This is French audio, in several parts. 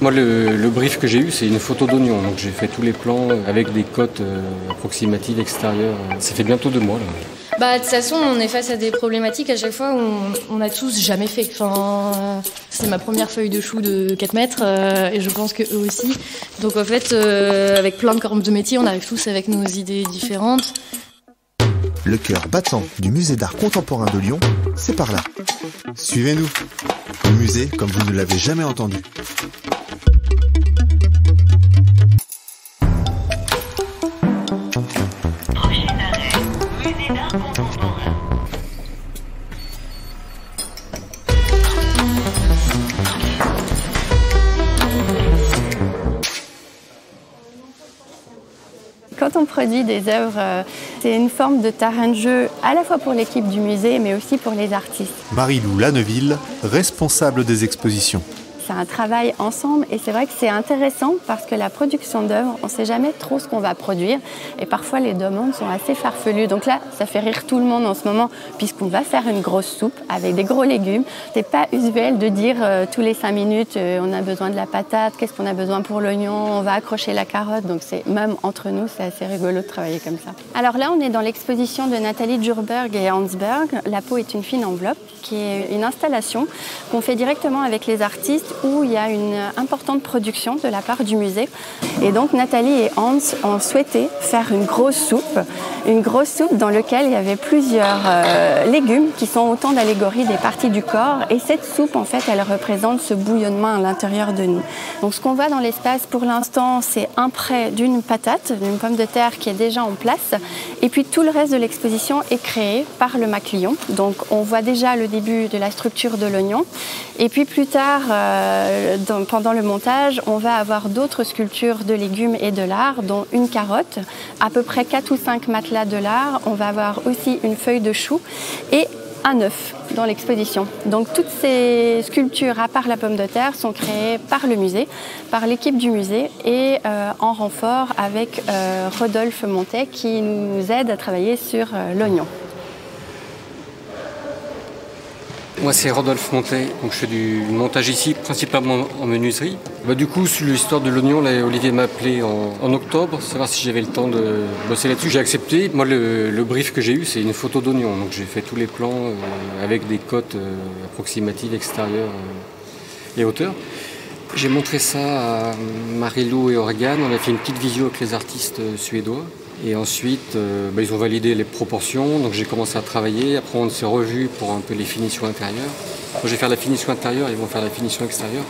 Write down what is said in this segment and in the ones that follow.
Moi, le, brief que j'ai eu, c'est une photo d'oignon. Donc, j'ai fait tous les plans avec des cotes euh, approximatives extérieures. Ça fait bientôt deux mois. Là. Bah, de toute façon, on est face à des problématiques à chaque fois où on, n'a tous jamais fait. Enfin, c'est ma première feuille de chou de 4 mètres euh, et je pense que eux aussi. Donc, en fait, euh, avec plein de corps de métier, on arrive tous avec nos idées différentes. Le cœur battant du musée d'art contemporain de Lyon, c'est par là. Suivez-nous. Le musée comme vous ne l'avez jamais entendu. Produit des œuvres, euh, c'est une forme de terrain de jeu à la fois pour l'équipe du musée, mais aussi pour les artistes. Marie-Lou Lanneville, responsable des expositions c'est un travail ensemble et c'est vrai que c'est intéressant parce que la production d'œuvres, on ne sait jamais trop ce qu'on va produire et parfois les demandes sont assez farfelues. Donc là, ça fait rire tout le monde en ce moment puisqu'on va faire une grosse soupe avec des gros légumes. C'est pas usuel de dire euh, tous les cinq minutes euh, on a besoin de la patate, qu'est-ce qu'on a besoin pour l'oignon, on va accrocher la carotte. Donc c'est même entre nous, c'est assez rigolo de travailler comme ça. Alors là, on est dans l'exposition de Nathalie Djurberg et Hansberg. La peau est une fine enveloppe qui est une installation qu'on fait directement avec les artistes où il y a une importante production de la part du musée. Et donc Nathalie et Hans ont souhaité faire une grosse soupe, une grosse soupe dans laquelle il y avait plusieurs euh, légumes qui sont autant d'allégories des parties du corps. Et cette soupe, en fait, elle représente ce bouillonnement à l'intérieur de nous. Donc ce qu'on voit dans l'espace pour l'instant, c'est un prêt d'une patate, d'une pomme de terre qui est déjà en place. Et puis tout le reste de l'exposition est créé par le maclion. Donc on voit déjà le début de la structure de l'oignon. Et puis plus tard, euh, pendant le montage, on va avoir d'autres sculptures de légumes et de lard, dont une carotte, à peu près 4 ou 5 matelas de lard. On va avoir aussi une feuille de chou et un œuf dans l'exposition. Donc toutes ces sculptures, à part la pomme de terre, sont créées par le musée, par l'équipe du musée et euh, en renfort avec euh, Rodolphe Montet qui nous aide à travailler sur l'oignon. Moi, c'est Rodolphe Montet. Donc, je fais du montage ici, principalement en menuiserie. Bah, du coup, sur l'histoire de l'oignon, Olivier m'a appelé en, octobre, savoir si j'avais le temps de bosser là-dessus. J'ai accepté. Moi, le, brief que j'ai eu, c'est une photo d'oignon. Donc, j'ai fait tous les plans euh, avec des cotes euh, approximatives extérieures euh, et hauteur. J'ai montré ça à Marilou et Organe. On a fait une petite visio avec les artistes suédois. Et ensuite, euh, bah, ils ont validé les proportions, donc j'ai commencé à travailler. Après, on s'est revu pour un peu les finitions intérieures. Moi, je vais faire la finition intérieure, ils vont faire la finition extérieure.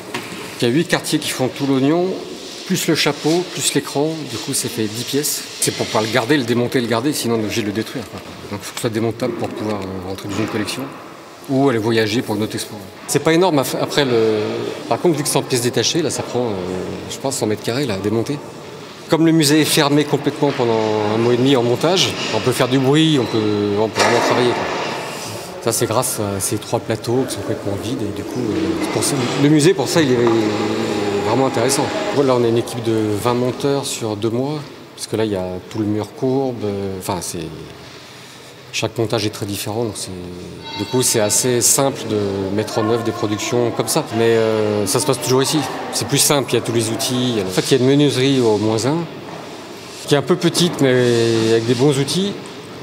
Il y a huit quartiers qui font tout l'oignon, plus le chapeau, plus l'écran. Du coup, c'est fait 10 pièces. C'est pour pouvoir le garder, le démonter, le garder, sinon on est obligé de le détruire. Donc, il faut que ce soit démontable pour pouvoir euh, rentrer dans une collection ou aller voyager pour une autre expo. C'est pas énorme. Après, le... par contre, vu que c'est en pièces détachées, là, ça prend, euh, je pense, 100 mètres carrés à démonter. Comme le musée est fermé complètement pendant un mois et demi en montage, on peut faire du bruit, on peut, vraiment travailler. Ça, c'est grâce à ces trois plateaux qui sont complètement vides. Et du coup, euh, le musée, pour ça, il est vraiment intéressant. Là, on a une équipe de 20 monteurs sur deux mois, parce que là, il y a tout le mur courbe. Euh, enfin, c'est chaque montage est très différent. Donc du coup, c'est assez simple de mettre en œuvre des productions comme ça. Mais euh, ça se passe toujours ici. C'est plus simple, il y a tous les outils. En fait, il y a une menuiserie au moins 1, qui est un peu petite, mais avec des bons outils.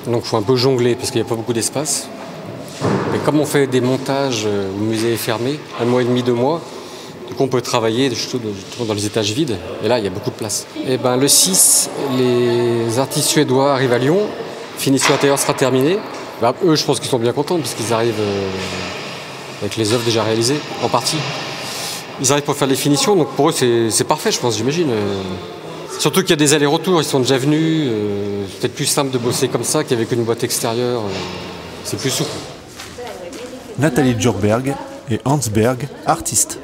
Donc il faut un peu jongler, parce qu'il n'y a pas beaucoup d'espace. Mais comme on fait des montages euh, le musée est fermé, un mois et demi, deux mois, coup, on peut travailler dans les étages vides. Et là, il y a beaucoup de place. Et ben, le 6, les artistes suédois arrivent à Lyon finition intérieure sera terminée. Bah, eux, je pense qu'ils sont bien contents puisqu'ils arrivent euh, avec les œuvres déjà réalisées, en partie. Ils arrivent pour faire les finitions, donc pour eux, c'est parfait, je pense, j'imagine. Euh. surtout qu'il y a des allers-retours, ils sont déjà venus. Euh, c'est peut-être plus simple de bosser comme ça qu'avec une boîte extérieure. c'est plus souple. Nathalie Djurberg et Hans Berg, artistes.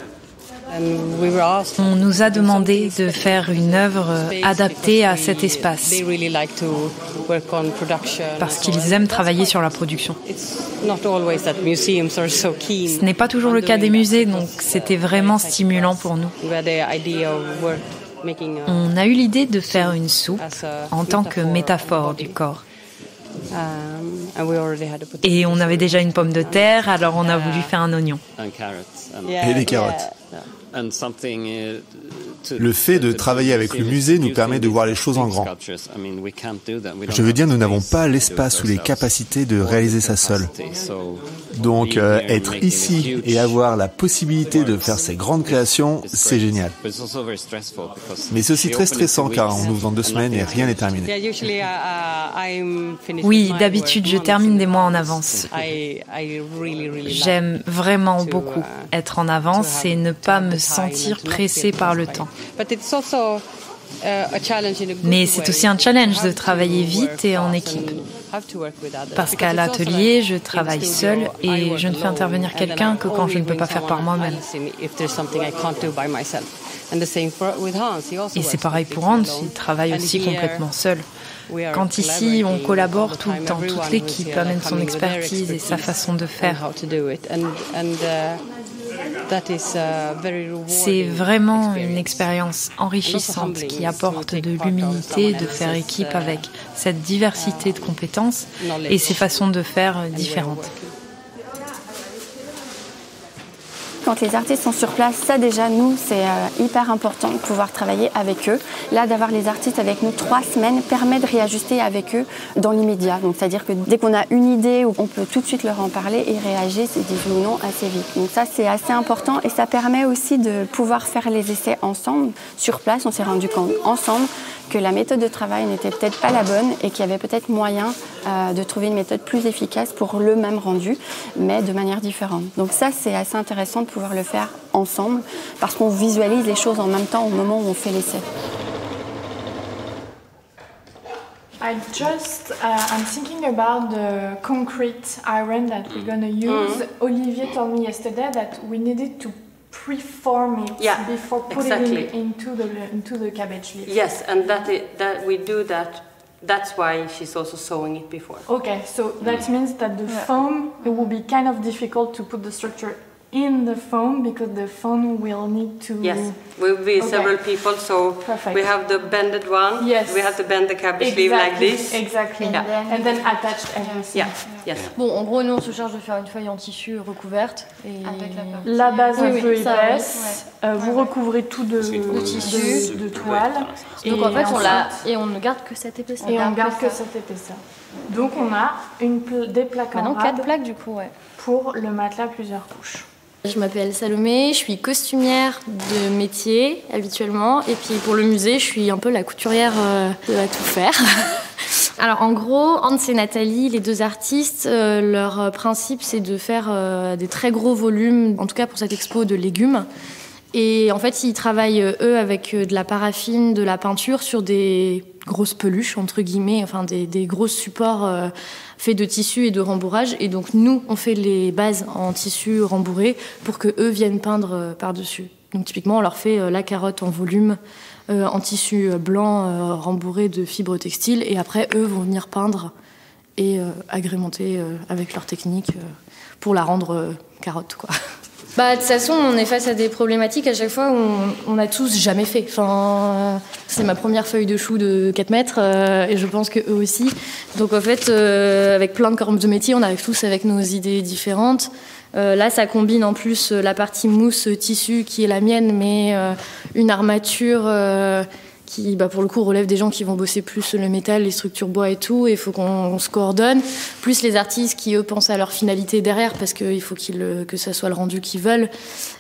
On nous a demandé de faire une œuvre adaptée à cet espace parce qu'ils aiment travailler sur la production. Ce n'est pas toujours le cas des musées, donc c'était vraiment stimulant pour nous. On a eu l'idée de faire une soupe en tant que métaphore du corps. Et on avait déjà une pomme de terre, alors on a voulu faire un oignon. Et des carottes. and something uh, Le fait de travailler avec le musée nous permet de voir les choses en grand. Je veux dire, nous n'avons pas l'espace ou les capacités de réaliser ça seul. Donc euh, être ici et avoir la possibilité de faire ces grandes créations, c'est génial. Mais c'est aussi très stressant car on ouvre dans deux semaines et rien n'est terminé. Oui, d'habitude je termine des mois en avance. J'aime vraiment beaucoup être en avance et ne pas me sentir pressé par le temps. Mais c'est aussi un challenge de travailler vite et en équipe. Parce qu'à l'atelier, je travaille seul et je ne fais intervenir quelqu'un que quand je ne peux pas faire par moi-même. Et c'est pareil pour Hans, il travaille aussi complètement seul. Quand ici, on collabore tout le temps, toute l'équipe amène son expertise et sa façon de faire. C'est vraiment une expérience enrichissante qui apporte de l'humilité de faire équipe avec cette diversité de compétences et ces façons de faire différentes. Quand les artistes sont sur place, ça déjà, nous, c'est euh, hyper important de pouvoir travailler avec eux. Là, d'avoir les artistes avec nous trois semaines permet de réajuster avec eux dans l'immédiat. Donc, c'est-à-dire que dès qu'on a une idée, on peut tout de suite leur en parler et réagir, c'est disent ou non assez vite. Donc, ça, c'est assez important et ça permet aussi de pouvoir faire les essais ensemble. Sur place, on s'est rendu compte ensemble que la méthode de travail n'était peut-être pas la bonne et qu'il y avait peut-être moyen euh, de trouver une méthode plus efficace pour le même rendu, mais de manière différente. Donc ça, c'est assez intéressant de pouvoir le faire ensemble parce qu'on visualise les choses en même temps au moment où on fait l'essai. I just, uh, I'm thinking about the concrete iron that we're going to use. Mm. Olivier told me yesterday that we needed to preform it yeah, before putting exactly. it into the into the cabbage leaf. Yes, and that is, that we do that. That's why she's also sewing it before. Okay, so that mm. means that the yeah. foam it will be kind of difficult to put the structure in the foam because the foam will need to. Yes, will be okay. several people, so Perfect. we have the bended one. Yes. We have to bend the cabbage exactly. sleeve like this. Exactly. And, yeah. then, and then attach everything. Yeah. Yes. Bon, en gros, nous on se charge de faire une feuille en tissu recouverte. Et... Avec la, la base oui, un oui, peu ça, épaisse. ouais. Euh, vous recouvrez tout de, de tissu, de, de toile. Donc en fait, on l'a et on ne garde que cette épaisseur. Et on garde que cette épaisseur. Donc on a une pla des plaques en Maintenant, quatre plaques du coup, ouais. Pour le matelas plusieurs couches. Je m'appelle Salomé, je suis costumière de métier habituellement. Et puis pour le musée, je suis un peu la couturière à tout faire. Alors en gros, Hans et Nathalie, les deux artistes, euh, leur principe c'est de faire euh, des très gros volumes, en tout cas pour cette expo, de légumes. Et en fait, ils travaillent eux avec de la paraffine, de la peinture sur des grosses peluches entre guillemets, enfin des, gros supports euh, faits de tissu et de rembourrage. Et donc nous, on fait les bases en tissu rembourré pour que eux viennent peindre euh, par-dessus. Donc typiquement, on leur fait euh, la carotte en volume, euh, en tissu blanc euh, rembourré de fibres textiles, et après eux vont venir peindre et euh, agrémenter avec leur technique pour la rendre carotte, quoi. Bah, de toute façon, on est face à des problématiques à chaque fois où on, on a tous jamais fait. Enfin, c'est ma première feuille de chou de 4 mètres euh, et je pense que eux aussi. Donc en fait, euh, avec plein de corps de métier, on arrive tous avec nos idées différentes. Euh, là, ça combine en plus la partie mousse tissu qui est la mienne, mais euh, une armature euh, qui, bah, pour le coup, relève des gens qui vont bosser plus le métal, les structures bois et tout. Et il faut qu'on se coordonne. Plus les artistes qui, eux, pensent à leur finalité derrière, parce qu'il faut qu'ils, que ça soit le rendu qu'ils veulent.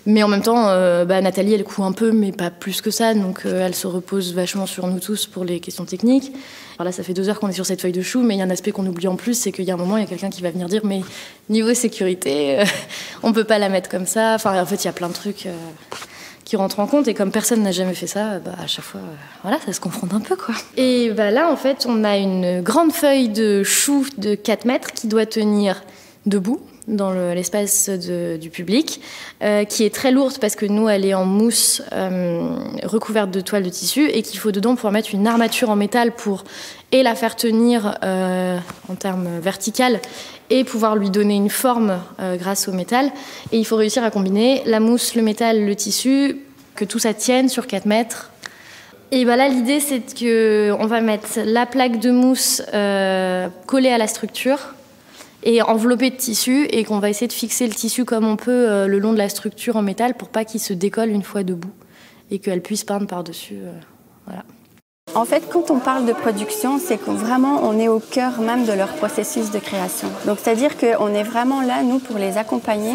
Mais en même temps, euh, bah, Nathalie, elle coud un peu, mais pas plus que ça. Donc euh, elle se repose vachement sur nous tous pour les questions techniques. Alors là, ça fait deux heures qu'on est sur cette feuille de chou, mais il y a un aspect qu'on oublie en plus, c'est qu'il y a un moment, il y a quelqu'un qui va venir dire, mais niveau sécurité, euh, on peut pas la mettre comme ça. Enfin, en fait, il y a plein de trucs. Qui rentrent en compte. Et comme personne n'a jamais fait ça, bah, à chaque fois, euh, voilà, ça se confronte un peu, quoi. Et bah, là, en fait, on a une grande feuille de chou de 4 mètres qui doit tenir debout dans l'espace du public, euh, qui est très lourde parce que nous, elle est en mousse euh, recouverte de toile de tissu et qu'il faut dedans pouvoir mettre une armature en métal pour et la faire tenir euh, en termes vertical et pouvoir lui donner une forme grâce au métal. Et il faut réussir à combiner la mousse, le métal, le tissu, que tout ça tienne sur 4 mètres. Et bah là, l'idée, c'est que on va mettre la plaque de mousse collée à la structure et enveloppé de tissu et qu'on va essayer de fixer le tissu comme on peut euh, le long de la structure en métal pour pas qu'il se décolle une fois debout et qu'elle puisse peindre par-dessus. Euh. En fait, quand on parle de production, c'est que vraiment on est au cœur même de leur processus de création. Donc c'est-à-dire qu'on est vraiment là, nous, pour les accompagner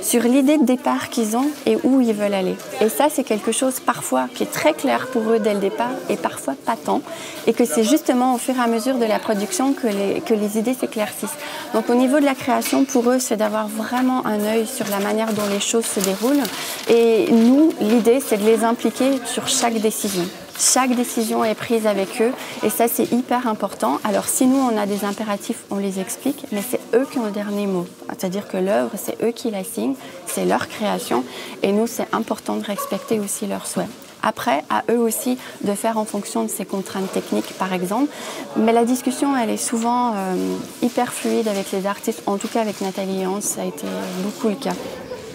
sur l'idée de départ qu'ils ont et où ils veulent aller. Et ça, c'est quelque chose parfois qui est très clair pour eux dès le départ et parfois pas tant. Et que c'est justement au fur et à mesure de la production que les, que les idées s'éclaircissent. Donc au niveau de la création, pour eux, c'est d'avoir vraiment un œil sur la manière dont les choses se déroulent. Et nous, l'idée, c'est de les impliquer sur chaque décision. Chaque décision est prise avec eux et ça c'est hyper important. Alors si nous on a des impératifs, on les explique, mais c'est eux qui ont le dernier mot. C'est-à-dire que l'œuvre, c'est eux qui la signent, c'est leur création et nous c'est important de respecter aussi leurs souhaits. Après, à eux aussi de faire en fonction de ces contraintes techniques, par exemple. Mais la discussion, elle est souvent euh, hyper fluide avec les artistes. En tout cas, avec Nathalie Hans, ça a été beaucoup le cas.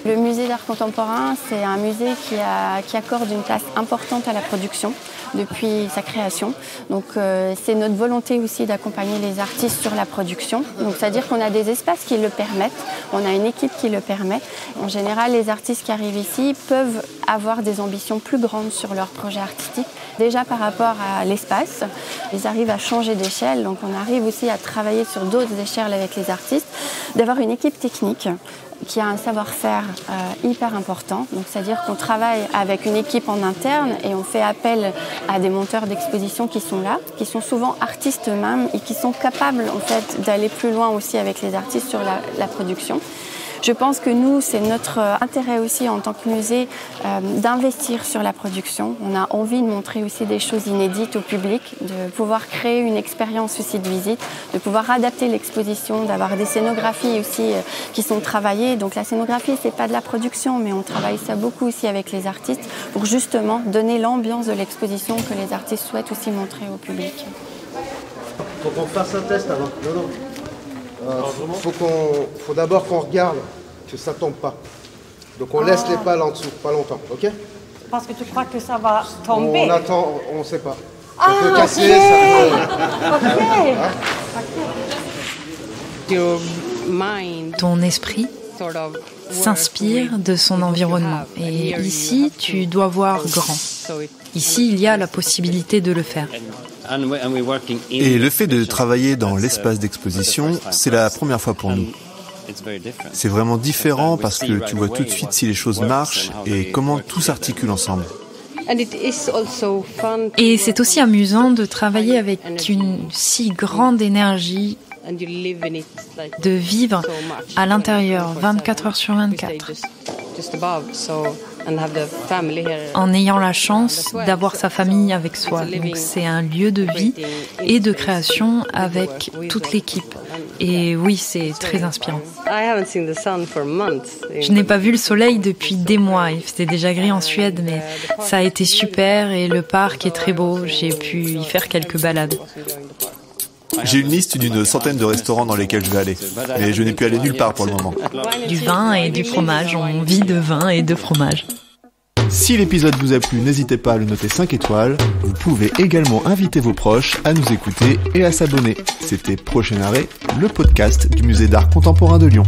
Le musée d'art contemporain, c'est un musée qui, accorde une place importante à la production depuis sa création. Donc euh, c'est notre volonté aussi d'accompagner les artistes sur la production. Donc c'est-à-dire qu'on a des espaces qui le permettent, on a une équipe qui le permet. En général, les artistes qui arrivent ici peuvent avoir des ambitions plus grandes sur leur projet artistique. Déjà par rapport à l'espace, ils arrivent à changer d'échelle, donc on arrive aussi à travailler sur d'autres échelles avec les artistes, d'avoir une équipe technique qui a un savoir-faire euh, hyper important. Donc, c'est-à-dire qu'on travaille avec une équipe en interne et on fait appel à des monteurs d'exposition qui sont là, qui sont souvent artistes eux-mêmes et qui sont capables en fait d'aller plus loin aussi avec les artistes sur la production. Je pense que nous, c'est notre euh, intérêt aussi en tant que musée euh, d'investir sur la production. On a envie de montrer aussi des choses inédites au public, de pouvoir créer une expérience aussi de visite, de pouvoir adapter l'exposition, d'avoir des scénographies aussi euh, qui sont travaillées. Donc la scénographie, c'est pas de la production, mais on travaille ça beaucoup aussi avec les artistes pour justement donner l'ambiance de l'exposition que les artistes souhaitent aussi montrer au public. Faut qu'on fasse un test avant. Non, non. Euh, faut, qu'on, faut d'abord qu'on regarde que ça tombe pas. Donc on laisse les ah. pales en dessous, pas longtemps, ok? Parce que tu crois que ça va tomber. On attend, on ne sait pas. Ah, peut casser, ça peut... Ton esprit s'inspire de son environnement. Et ici, tu dois voir grand. Ici, il y a la possibilité de le faire. Et le fait de travailler dans l'espace d'exposition, c'est la première fois pour nous. C'est vraiment différent parce que tu vois tout de suite si les choses marchent et comment tout s'articule ensemble. Et c'est aussi amusant de travailler avec une si grande énergie, de vivre à l'intérieur 24 heures sur 24 en ayant la chance d'avoir sa famille avec soi. Donc c'est un lieu de vie et de création avec toute l'équipe. Et oui, c'est très inspirant. Je n'ai pas vu le soleil depuis des mois. Il faisait déjà gris en Suède, mais ça a été super et le parc est très beau. J'ai pu y faire quelques balades. J'ai une liste d'une centaine de restaurants dans lesquels je vais aller. Et je n'ai pu aller nulle part pour le moment. Du vin et du fromage. On vit de vin et de fromage. Si l'épisode vous a plu, n'hésitez pas à le noter 5 étoiles. Vous pouvez également inviter vos proches à nous écouter et à s'abonner. C'était Prochain Arrêt, le podcast du Musée d'art contemporain de Lyon.